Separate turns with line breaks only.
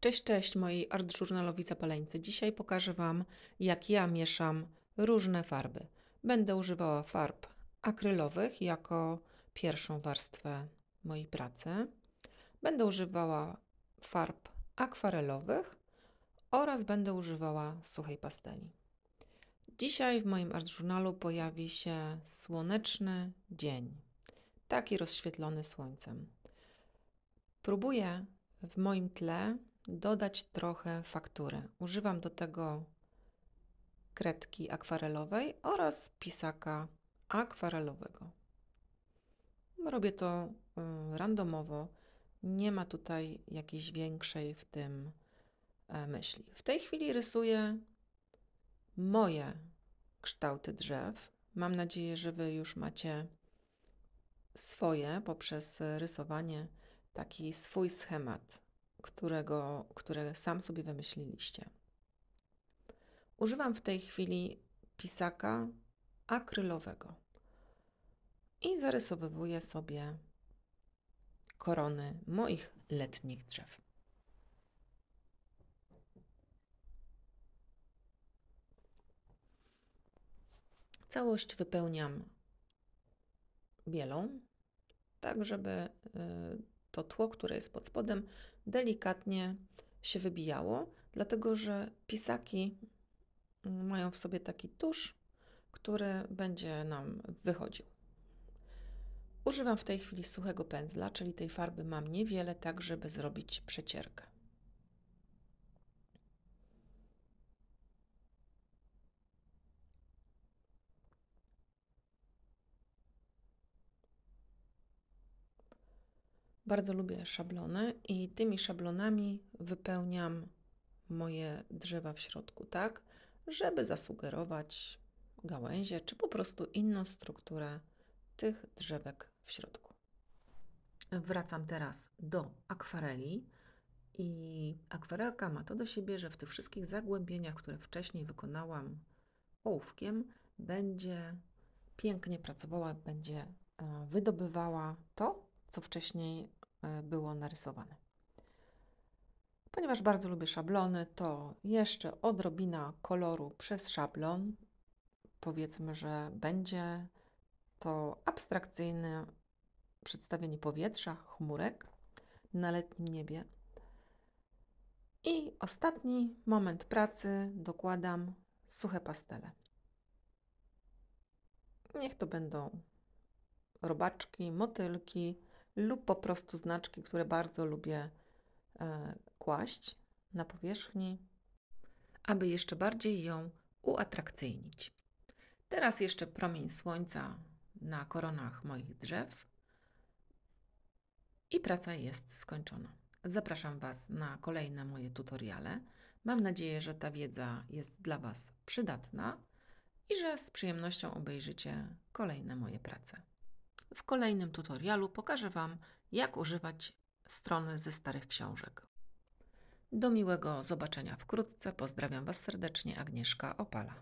Cześć, cześć moi artżurnalowi zapaleńcy. Dzisiaj pokażę Wam, jak ja mieszam różne farby. Będę używała farb akrylowych jako pierwszą warstwę mojej pracy. Będę używała farb akwarelowych oraz będę używała suchej pasteli. Dzisiaj w moim artżurnalu pojawi się słoneczny dzień, taki rozświetlony słońcem. Próbuję w moim tle dodać trochę faktury. Używam do tego kredki akwarelowej oraz pisaka akwarelowego. Robię to y, randomowo. Nie ma tutaj jakiejś większej w tym e, myśli. W tej chwili rysuję moje kształty drzew. Mam nadzieję, że Wy już macie swoje poprzez rysowanie taki swój schemat którego, które sam sobie wymyśliliście. Używam w tej chwili pisaka akrylowego i zarysowywuję sobie korony moich letnich drzew. Całość wypełniam bielą, tak żeby y, to tło, które jest pod spodem, delikatnie się wybijało, dlatego że pisaki mm, mają w sobie taki tusz, który będzie nam wychodził. Używam w tej chwili suchego pędzla, czyli tej farby mam niewiele, tak żeby zrobić przecierkę. Bardzo lubię szablony i tymi szablonami wypełniam moje drzewa w środku, tak, żeby zasugerować gałęzie, czy po prostu inną strukturę tych drzewek w środku. Wracam teraz do akwareli i akwarelka ma to do siebie, że w tych wszystkich zagłębieniach, które wcześniej wykonałam ołówkiem, będzie pięknie pracowała, będzie e, wydobywała to, co wcześniej było narysowane. Ponieważ bardzo lubię szablony, to jeszcze odrobina koloru przez szablon. Powiedzmy, że będzie to abstrakcyjne przedstawienie powietrza, chmurek na letnim niebie. I ostatni moment pracy dokładam suche pastele. Niech to będą robaczki, motylki, lub po prostu znaczki, które bardzo lubię e, kłaść na powierzchni, aby jeszcze bardziej ją uatrakcyjnić. Teraz jeszcze promień słońca na koronach moich drzew i praca jest skończona. Zapraszam Was na kolejne moje tutoriale. Mam nadzieję, że ta wiedza jest dla Was przydatna i że z przyjemnością obejrzycie kolejne moje prace. W kolejnym tutorialu pokażę Wam, jak używać strony ze starych książek. Do miłego zobaczenia wkrótce. Pozdrawiam Was serdecznie, Agnieszka Opala.